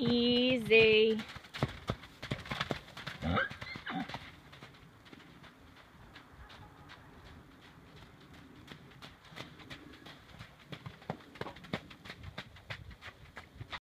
Easy.